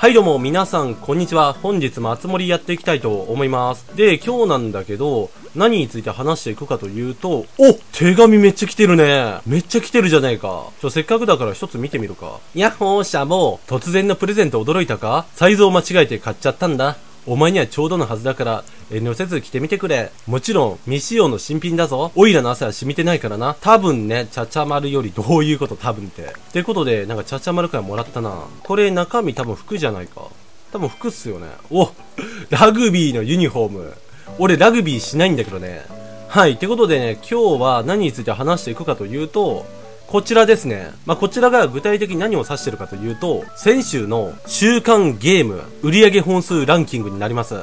はいどうも皆さんこんにちは。本日も集まりやっていきたいと思います。で、今日なんだけど、何について話していくかというと、お手紙めっちゃ来てるね。めっちゃ来てるじゃないか。ちょ、せっかくだから一つ見てみるか。ヤッホーシャモ突然のプレゼント驚いたか？サイズを間違えて買っちゃったんだ。お前にはちょうどのはずだから、遠慮せず着てみてくれ。もちろん、未使用の新品だぞ。オイラの汗は染みてないからな。多分ね、ちゃちゃ丸よりどういうこと多分って。ってことで、なんかちゃちゃ丸からもらったな。これ中身多分服じゃないか。多分服っすよね。おラグビーのユニフォーム。俺ラグビーしないんだけどね。はい。ってことでね、今日は何について話していくかというと、こちらですね。まあ、こちらが具体的に何を指してるかというと、先週の週間ゲーム売上本数ランキングになります。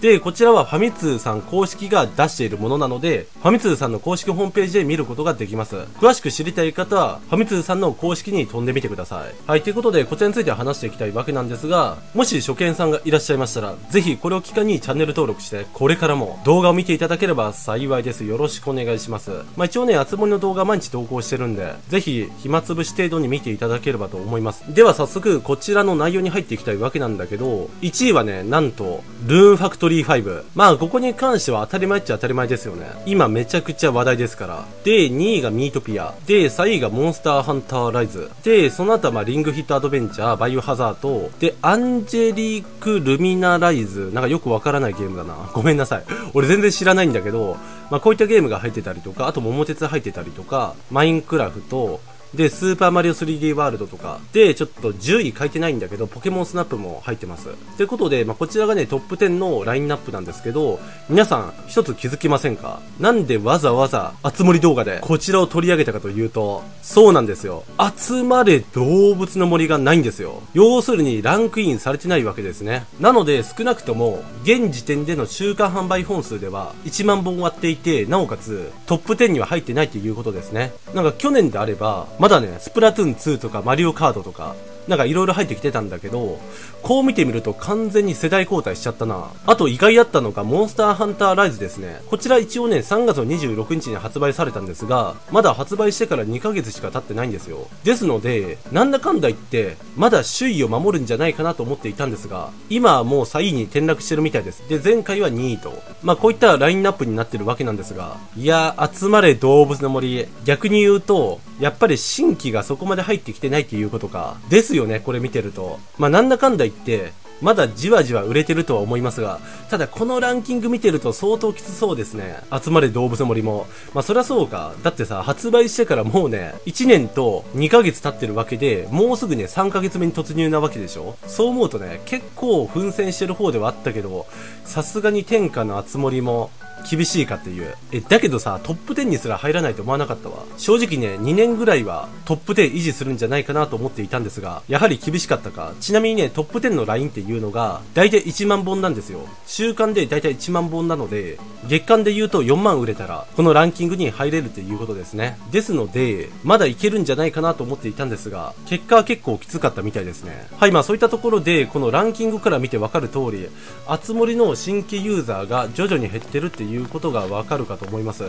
で、こちらはファミ通さん公式が出しているものなので、ファミ通さんの公式ホームページで見ることができます。詳しく知りたい方は、ファミ通さんの公式に飛んでみてください。はい、ということで、こちらについて話していきたいわけなんですが、もし初見さんがいらっしゃいましたら、ぜひこれを機会にチャンネル登録して、これからも動画を見ていただければ幸いです。よろしくお願いします。まあ、一応ね、集まりの動画毎日投稿してるんで、ぜひ暇つぶし程度に見ていただければと思います。では早速、こちらの内容に入っていきたいわけなんだけど、1位はね、なんと、ルーンファクトリー5。まあ、ここに関しては当たり前っちゃ当たり前ですよね。今めちゃくちゃ話題ですから。で、2位がミートピア。で、3位がモンスターハンターライズ。で、その後はまあ、リングヒットアドベンチャー、バイオハザード。で、アンジェリーク・ルミナライズ。なんかよくわからないゲームだな。ごめんなさい。俺全然知らないんだけど、まあ、こういったゲームが入ってたりとか、あと桃鉄入ってたりとか、マインクラフト、で、スーパーマリオ 3D ワールドとか、で、ちょっと10位書いてないんだけど、ポケモンスナップも入ってます。ということで、まあ、こちらがね、トップ10のラインナップなんですけど、皆さん、一つ気づきませんか？なんでわざわざ、集まり動画で、こちらを取り上げたかというと、そうなんですよ。集まれ動物の森がないんですよ。要するに、ランクインされてないわけですね。なので、少なくとも、現時点での週間販売本数では、1万本割っていて、なおかつ、トップ10には入ってないということですね。なんか去年であれば、まだね、スプラトゥーン2とかマリオカードとか、なんか色々入ってきてたんだけど、こう見てみると完全に世代交代しちゃったな。あと意外だったのがモンスターハンターライズですね。こちら一応ね、3月の26日に発売されたんですが、まだ発売してから2ヶ月しか経ってないんですよ。ですので、なんだかんだ言って、まだ首位を守るんじゃないかなと思っていたんですが、今はもう3位に転落してるみたいです。で、前回は2位と。まあこういったラインナップになってるわけなんですが、いや、集まれ動物の森。逆に言うと、やっぱり新規がそこまで入ってきてないっていうことか。ですよね、これ見てると。まあなんだかんだ言って、まだじわじわ売れてるとは思いますが、ただこのランキング見てると相当きつそうですね。集まれ動物森も。まあそりゃそうか。だってさ、発売してからもうね、1年と2ヶ月経ってるわけで、もうすぐね、3ヶ月目に突入なわけでしょそう思うとね、結構奮戦してる方ではあったけど、さすがに天下の集まりも、厳しいかっていう。え、だけどさ、トップ10にすら入らないと思わなかったわ。正直ね、2年ぐらいはトップ10維持するんじゃないかなと思っていたんですが、やはり厳しかったか。ちなみにね、トップ10のラインっていうのが、だいたい1万本なんですよ。週間でだいたい1万本なので、月間で言うと4万売れたら、このランキングに入れるっていうことですね。ですので、まだいけるんじゃないかなと思っていたんですが、結果は結構きつかったみたいですね。はい、まあそういったところで、このランキングから見てわかる通り、あつ森の新規ユーザーが徐々に減ってるっていういうことがわかるかと思います。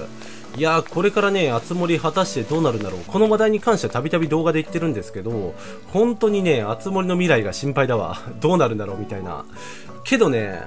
いやー、これからね、あつ森果たしてどうなるんだろう。この話題に関してはたびたび動画で言ってるんですけど、本当にね、あつ森の未来が心配だわ。どうなるんだろうみたいな。けどね、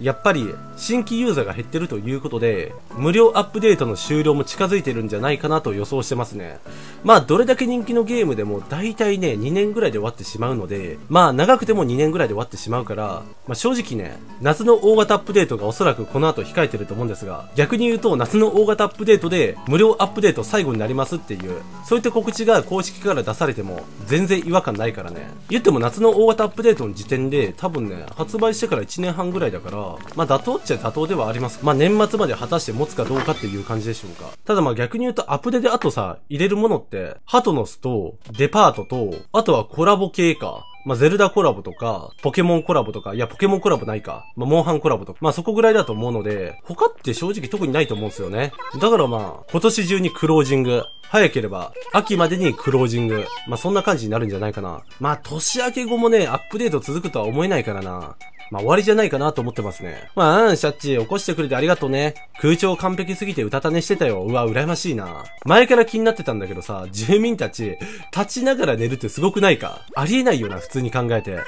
やっぱり新規ユーザーが減ってるということで、無料アップデートの終了も近づいてるんじゃないかなと予想してますね。まあ、どれだけ人気のゲームでも大体ね、2年ぐらいで終わってしまうので、まあ、長くても2年ぐらいで終わってしまうから、まあ正直ね、夏の大型アップデートがおそらくこの後控えてると思うんですが、逆に言うと夏の大型アップデートで無料アップデート最後になりますっていう、そういった告知が公式から出されても全然違和感ないからね。言っても夏の大型アップデートの時点で多分ね、発売してから1年半ぐらいだから、まあ妥当っちゃ妥当ではあります。まあ年末まで果たして持つかどうかっていう感じでしょうか。ただまあ逆に言うとアプデであとさ、入れるものって、ハトノスと、デパートと、あとはコラボ系か。まあ、ゼルダコラボとか、ポケモンコラボとか、いや、ポケモンコラボないか。まあ、モンハンコラボとか。まあ、そこぐらいだと思うので、他って正直特にないと思うんですよね。だからまあ、今年中にクロージング。早ければ、秋までにクロージング。まあ、そんな感じになるんじゃないかな。まあ、年明け後もね、アップデート続くとは思えないからな。まあ終わりじゃないかなと思ってますね。まあ、シャッチ起こしてくれてありがとうね。空調完璧すぎてうたた寝してたよ。うわ、羨ましいな。前から気になってたんだけどさ、住民たち、立ちながら寝るってすごくないか？ありえないよな、普通に考えて。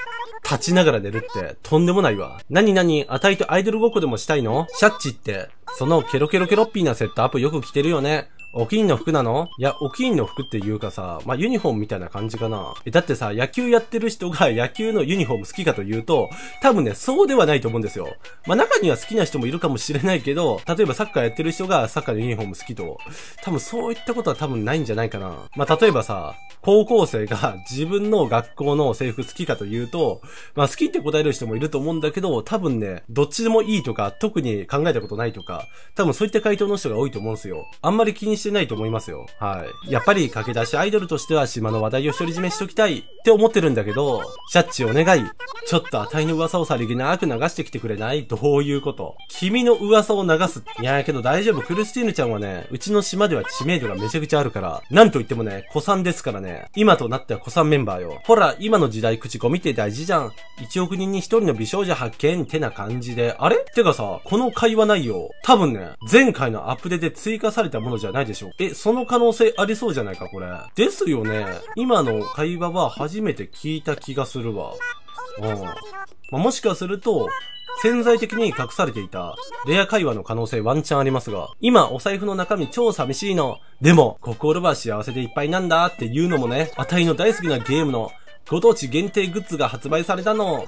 立ちながら寝るって、とんでもないわ。なになに、あたいとアイドルごっこでもしたいの？シャッチって、そのケロケロケロッピーなセットアップよく着てるよね。お気にの服なの？いや、お気にの服っていうかさ、まあ、ユニフォームみたいな感じかな。え、だってさ、野球やってる人が 野球のユニフォーム好きかというと、多分ね、そうではないと思うんですよ。まあ、中には好きな人もいるかもしれないけど、例えばサッカーやってる人がサッカーのユニフォーム好きと、多分そういったことは多分ないんじゃないかな。まあ、例えばさ、高校生が 自分の学校の制服好きかというと、まあ、好きって答える人もいると思うんだけど、多分ね、どっちでもいいとか、特に考えたことないとか、多分そういった回答の人が多いと思うんですよ。あんまり気にしてないと思いますよ。はい。やっぱり駆け出しアイドルとしては島の話題を独り占めしときたいって思ってるんだけど、シャッチお願い。ちょっとあたいの噂をさりげなく流してきてくれないどういうこと君の噂を流す。いやーけど大丈夫。クルスティーヌちゃんはね、うちの島では知名度がめちゃくちゃあるから、なんと言ってもね、子さんですからね。今となっては子さんメンバーよ。ほら、今の時代口コミって大事じゃん。1億人に1人の美少女発見ってな感じで。あれ？てかさ、この会話内容、多分ね、前回のアップデートで追加されたものじゃないでしょ。え、その可能性ありそうじゃないか、これ。ですよね。今の会話は初めて聞いた気がするわ。うん。まあ、もしかすると、潜在的に隠されていたレア会話の可能性ワンチャンありますが、今お財布の中身超寂しいの。でも、心は幸せでいっぱいなんだっていうのもね、あたいの大好きなゲームのご当地限定グッズが発売されたの。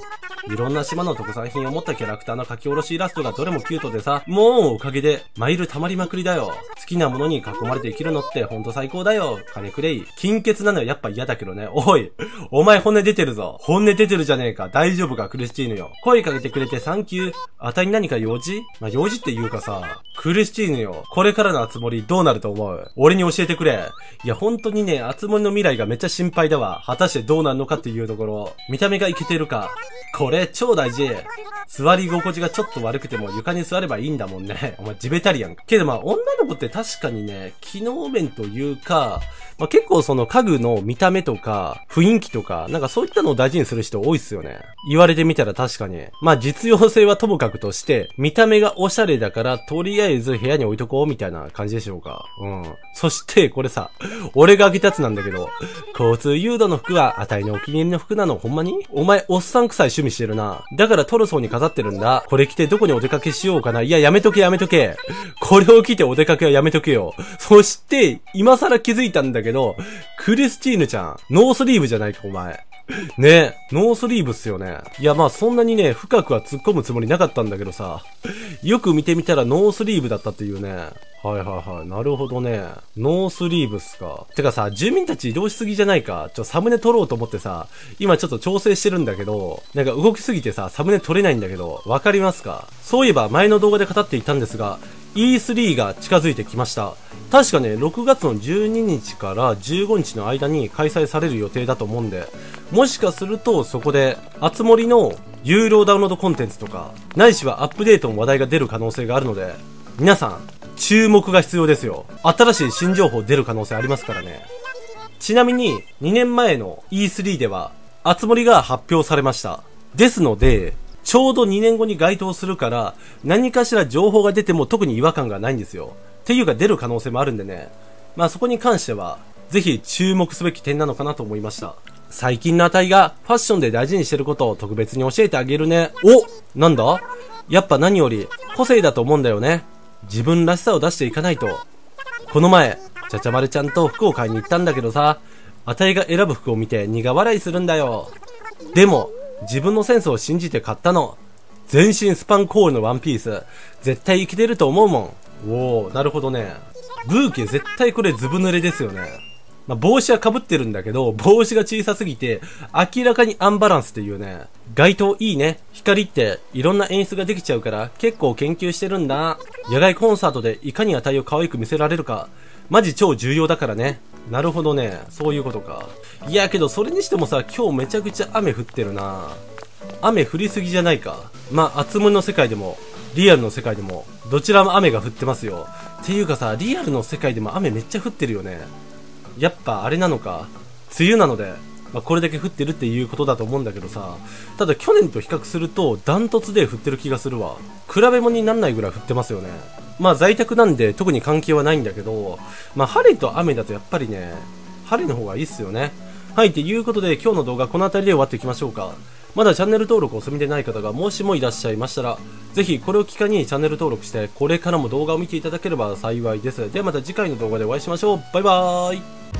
いろんな島の特産品を持ったキャラクターの書き下ろしイラストがどれもキュートでさ、もうおかげでマイル溜まりまくりだよ。好きなものに囲まれて生きるのってほんと最高だよ。金くれい。金欠なのはやっぱ嫌だけどね。おい、お前本音出てるぞ。本音出てるじゃねえか。大丈夫か、クリスチーヌよ。声かけてくれてサンキュー。あたに何か用事？まあ、用事っていうかさ、クリスチーヌよ。これからの熱森どうなると思う？俺に教えてくれ。いや、本当にね、熱森の未来がめっちゃ心配だわ。果たしてどうなるのかっていうところ。見た目がいけてるか。これ超大事。座り心地がちょっと悪くても床に座ればいいんだもんね。お前ジベタリアン。けどまあ女の子って確かにね、機能面というか、まあ、結構その家具の見た目とか、雰囲気とか、なんかそういったのを大事にする人多いっすよね。言われてみたら確かに。まあ実用性はともかくとして、見た目がおしゃれだから、とりあえず部屋に置いとこうみたいな感じでしょうか。うん。そして、これさ、俺が開けたつなんだけど、交通誘導の服は、あたいのお気に入りの服なのほんまに？お前、おっさん臭い趣味してるな。だからトルソーに飾ってるんだ。これ着てどこにお出かけしようかな。いや、やめとけやめとけ。これを着てお出かけはやめとけよ。そして、今更気づいたんだけど、けどクリスティーヌちゃん、ノースリーブじゃないか、お前。ねノースリーブっすよね。いや、まあそんなにね、深くは突っ込むつもりなかったんだけどさ、よく見てみたらノースリーブだったっていうね。はいはいはい。なるほどね。ノースリーブっすか。てかさ、住民たち移動しすぎじゃないか。ちょ、サムネ撮ろうと思ってさ、今ちょっと調整してるんだけど、なんか動きすぎてさ、サムネ撮れないんだけど、わかりますか？そういえば前の動画で語っていたんですが、E3 が近づいてきました。確かね、6月の12日から15日の間に開催される予定だと思うんで、もしかするとそこで、あつ森の有料ダウンロードコンテンツとか、ないしはアップデートの話題が出る可能性があるので、皆さん、注目が必要ですよ。新しい新情報出る可能性ありますからね。ちなみに、2年前の E3 では、あつ森が発表されました。ですので、ちょうど2年後に該当するから、何かしら情報が出ても特に違和感がないんですよ。っていうか出る可能性もあるんでね。まあそこに関しては、ぜひ注目すべき点なのかなと思いました。最近の値がファッションで大事にしてることを特別に教えてあげるね。おなんだ？やっぱ何より個性だと思うんだよね。自分らしさを出していかないと。この前、ちゃちゃまるちゃんと服を買いに行ったんだけどさ、あたいが選ぶ服を見て苦笑いするんだよ。でも、自分のセンスを信じて買ったの。全身スパンコールのワンピース。絶対生きてると思うもん。おー、なるほどね。ブーケ絶対これずぶ濡れですよね。まあ、帽子は被ってるんだけど、帽子が小さすぎて、明らかにアンバランスっていうね。街灯いいね。光っていろんな演出ができちゃうから結構研究してるんだ。野外コンサートでいかに値を可愛く見せられるか。マジ超重要だからね。なるほどね。そういうことか。いやけどそれにしてもさ、今日めちゃくちゃ雨降ってるな雨降りすぎじゃないか。まあ、厚森の世界でも、リアルの世界でも、どちらも雨が降ってますよ。っていうかさ、リアルの世界でも雨めっちゃ降ってるよね。やっぱあれなのか。梅雨なので、まあ、これだけ降ってるっていうことだと思うんだけどさ、ただ去年と比較するとダントツで降ってる気がするわ。比べ物になんないぐらい降ってますよね。まあ在宅なんで特に関係はないんだけど、まあ晴れと雨だとやっぱりね、晴れの方がいいっすよね。はい、ということで今日の動画この辺りで終わっていきましょうか。まだチャンネル登録お済みでない方がもしもいらっしゃいましたら、ぜひこれを機会にチャンネル登録して、これからも動画を見ていただければ幸いです。ではまた次回の動画でお会いしましょう。バイバーイ